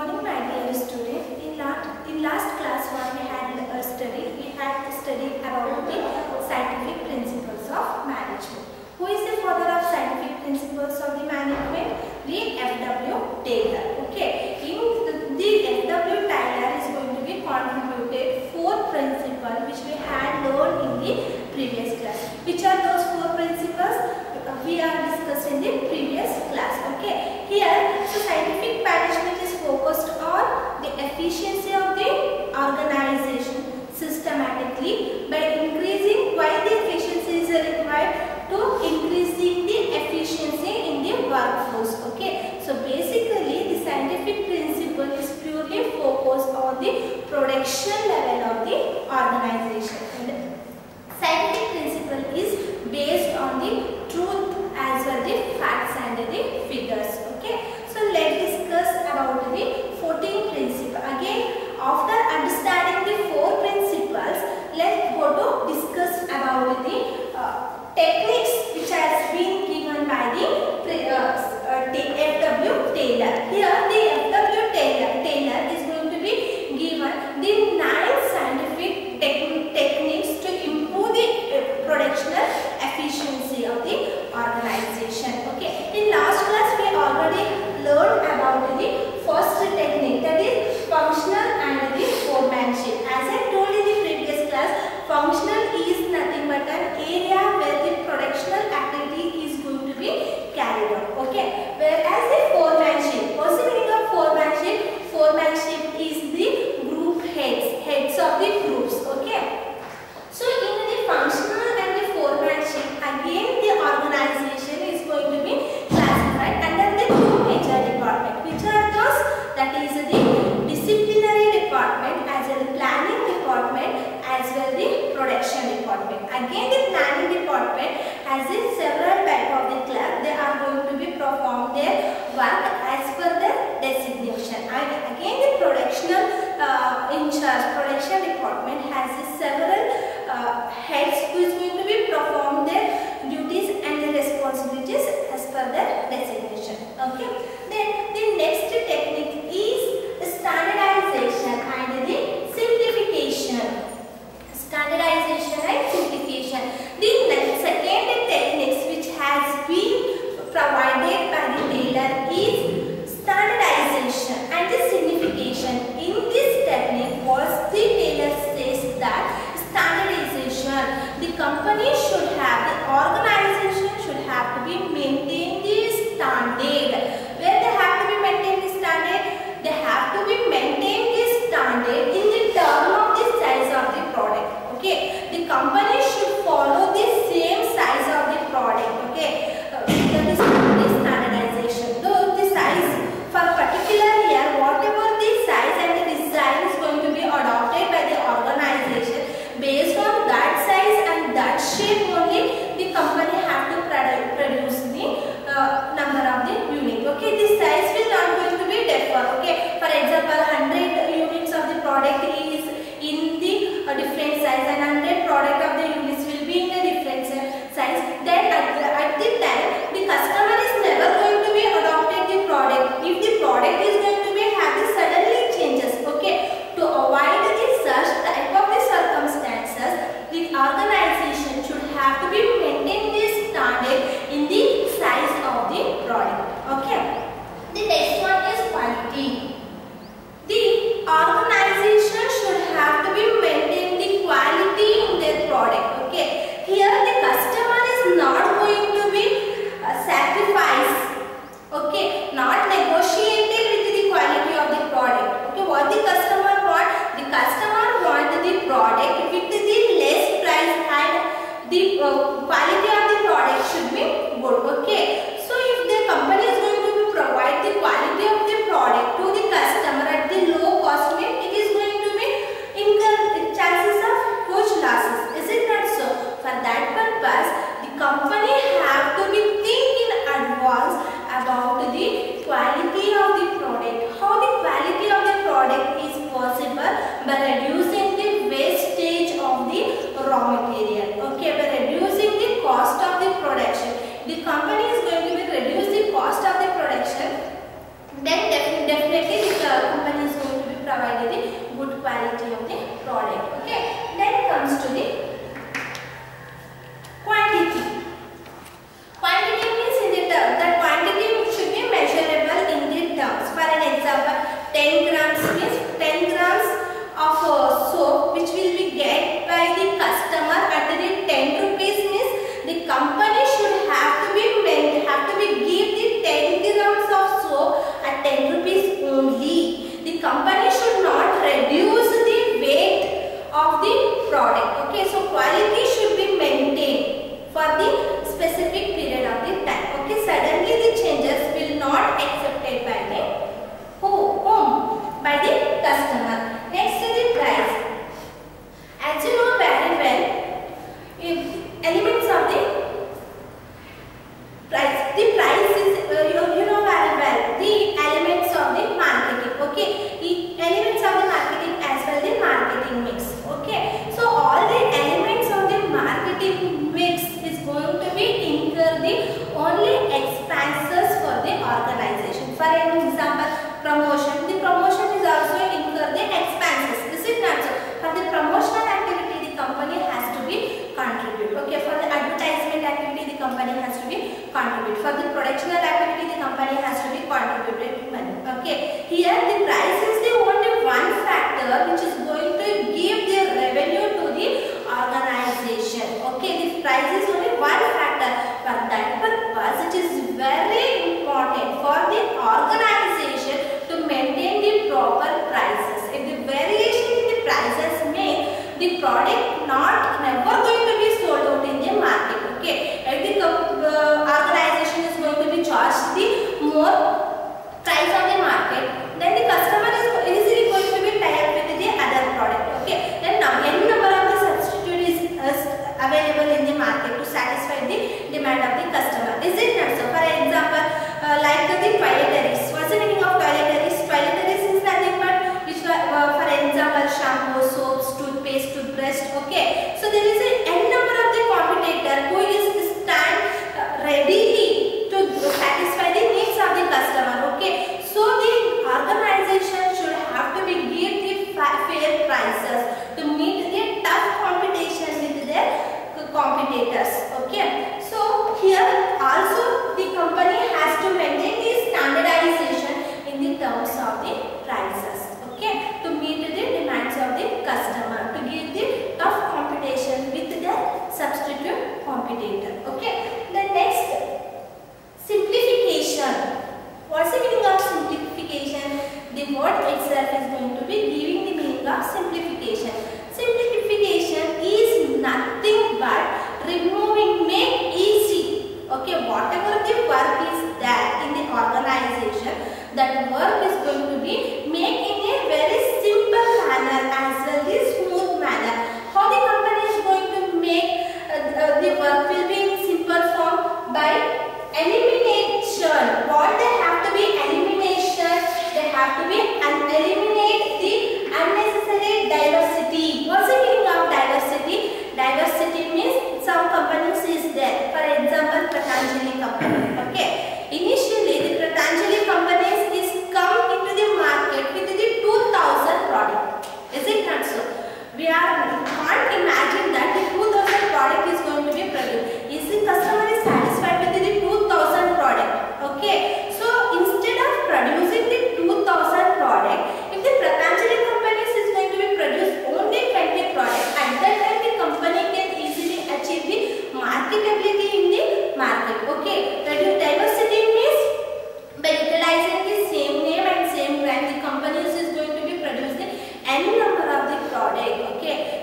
morning, my dear student. In last, in last class, what we had uh, studied, we had studied about the scientific principles of management. Who is the father of scientific principles of the management? The F.W. Taylor. Okay. In the, the F.W. Taylor is going to be contributed four principles which we had learned in the previous class. Which are those four principles? We are discussed in the previous class. Okay. Here, so scientific management is focused on the efficiency of the organization systematically by increasing why the efficiency is required to increasing the efficiency in the workforce. Okay. So basically, the scientific principle is purely focused on the production às vezes é toma the productional activity the company has to be contributed money. Okay. Here the price is the only one factor which is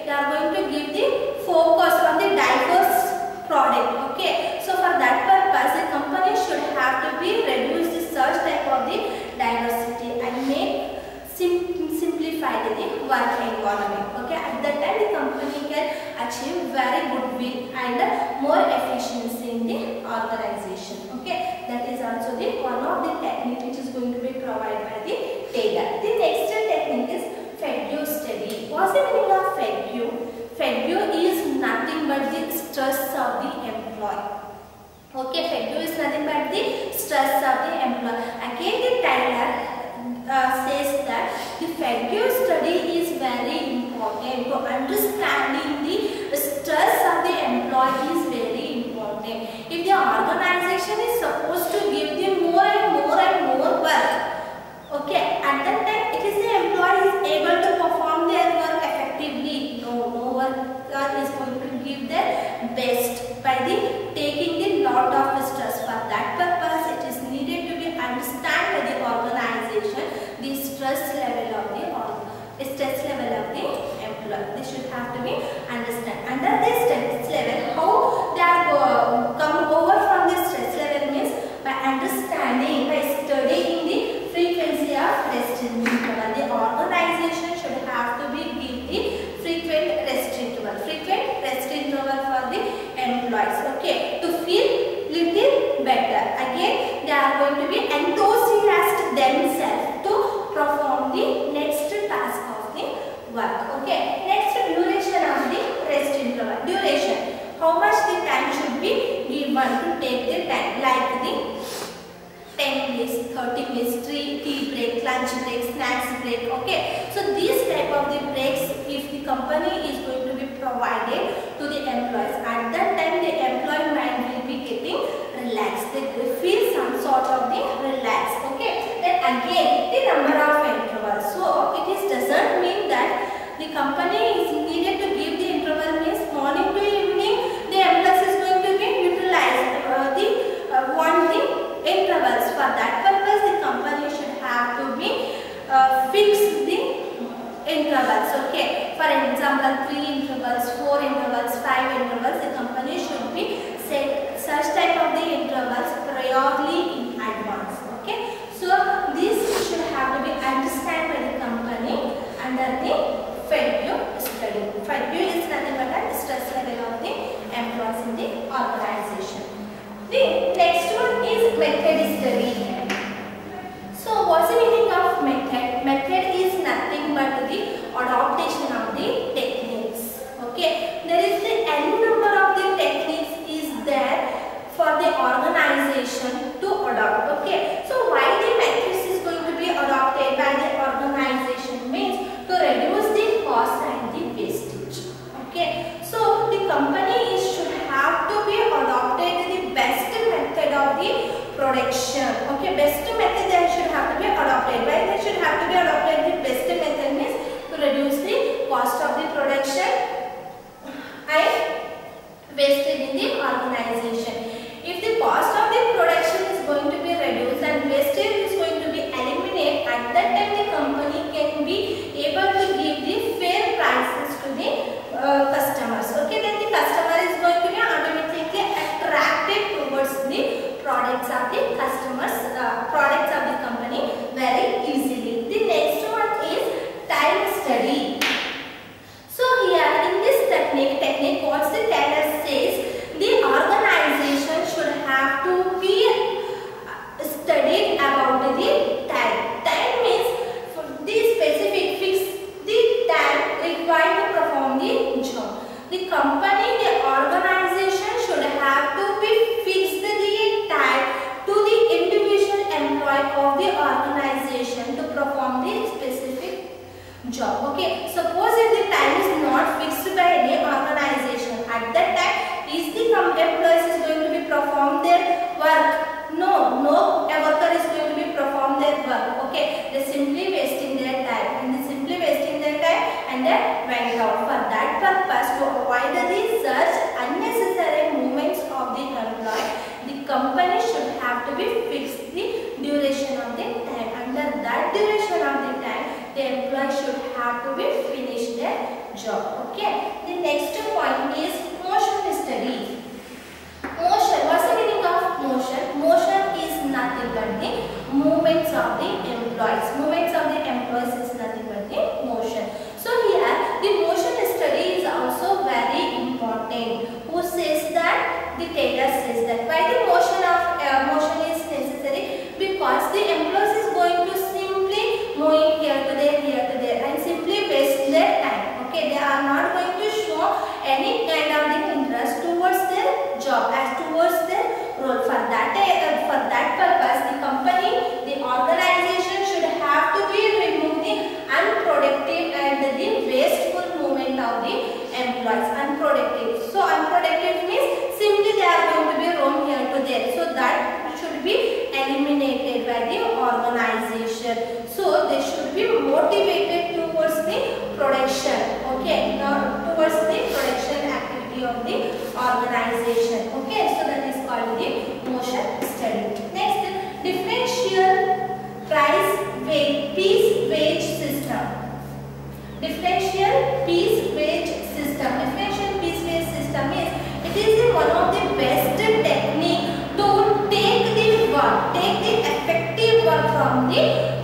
they are going to give the focus on the diverse product okay? So for that purpose the company should have to be reduce the such type of the diversity and make sim simplify the work economy okay? At that time the company can achieve very good win and more efficiency in the organization okay? That is also the one of the technique which is going to be provided by the Taylor the next technique is fatigue study. What's the meaning of fatigue stress of the employee. Okay, fatigue is nothing but the stress of the employee. Again, the Taylor uh, says that the fatigue study is very important. for understanding the stress of the employee is very important. If the organization is supposed to give them more and more and more work, okay, at that time it is the employee is able to waste by the taking the lot of stress. For that purpose, it is needed to be understand by the organization the stress level of the stress level of the employee. This should have to be understood. Under of the relax. Okay. Then again the number of intervals. So it is doesn't mean that the company is needed to give the interval means morning to evening the employee is going to be utilized uh, the uh, want the intervals. For that purpose the company should have to be uh, fix the intervals. Okay. For example 你 participated in the organization. the company, the organization should have to be fixedly tied to the individual employee of the organization to perform the specific job. Okay. So that duration of the time the employee should have to be finished their job. Okay.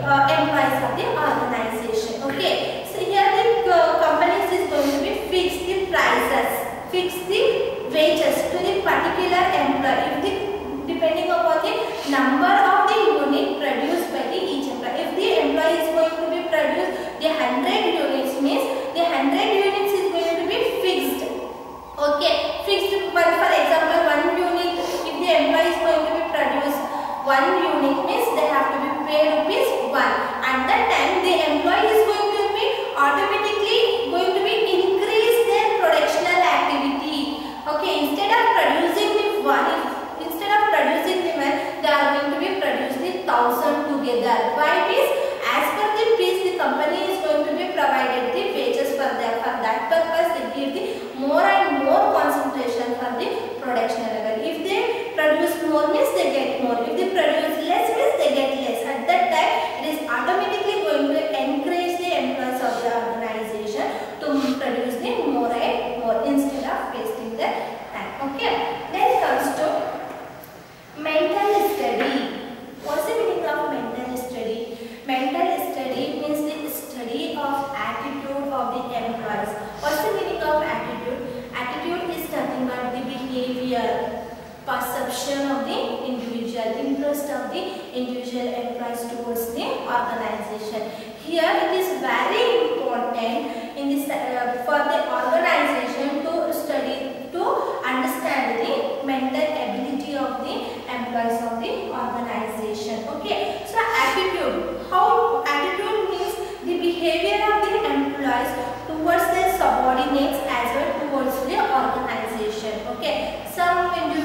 uh, employees of the organization. Okay. So here the uh, companies is going to be fix the prices, fix the wages to the particular employee the, depending upon the number of the unit produced by the each employee. If the employee is going to be produced the 100 units means the 100 units is going to be fixed. Okay. Fixed but for example one unit if the employee is going to be produced one unit means they have to be paid rupees one. At that time they interest of the individual employees towards the organization. Here it is very important in this, uh, for the organization to study, to understand the mental ability of the employees of the organization. Okay, so attitude. How attitude means the behavior of the employees towards their subordinates as well towards the organization. Okay, some individuals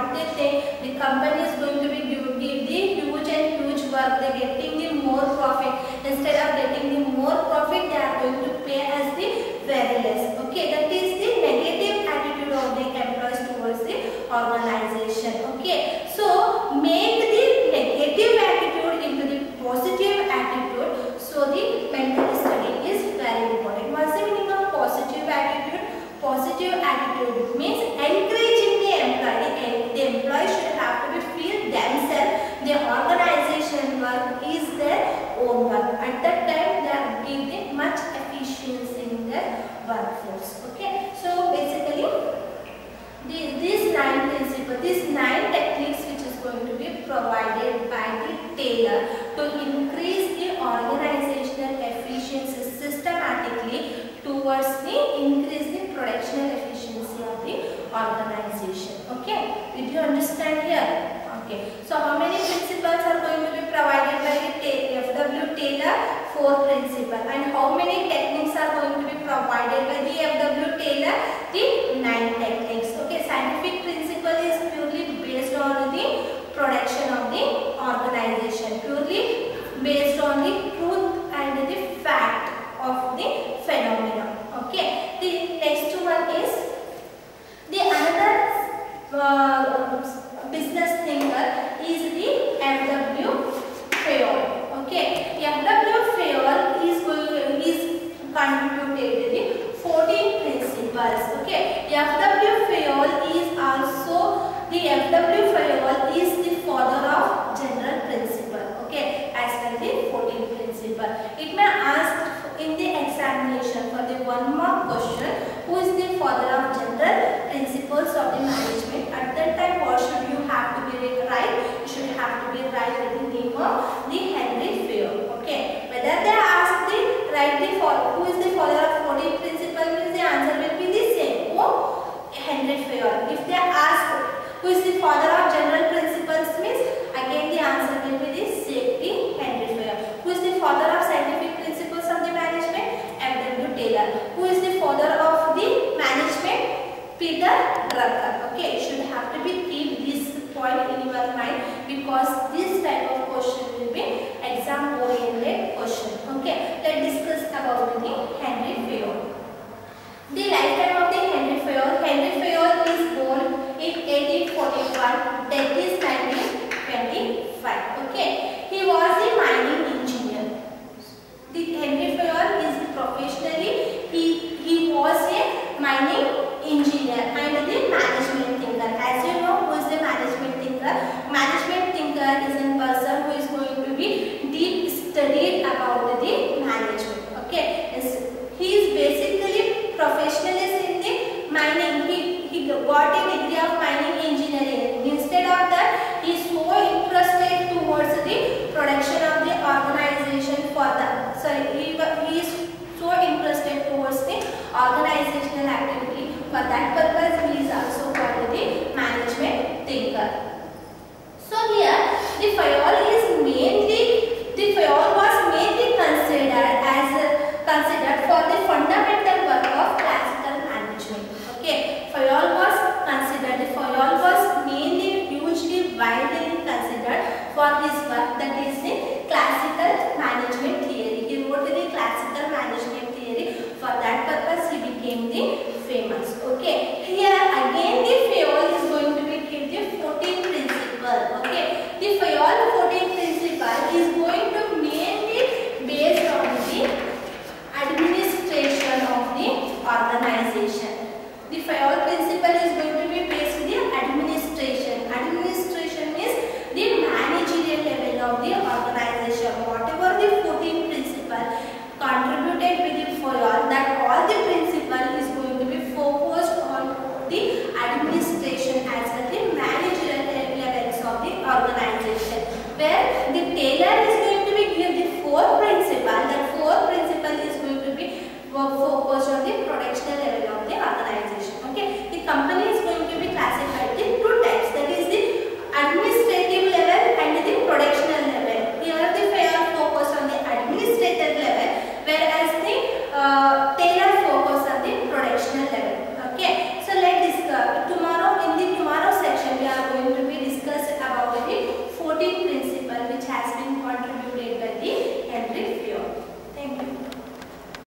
what they say the company is going to be give the huge and huge work. They're getting the more profit. Instead of getting the more profit, You understand here? Okay. So how many principles are going to be provided by the FW Taylor? Four principle. And how many management Levántate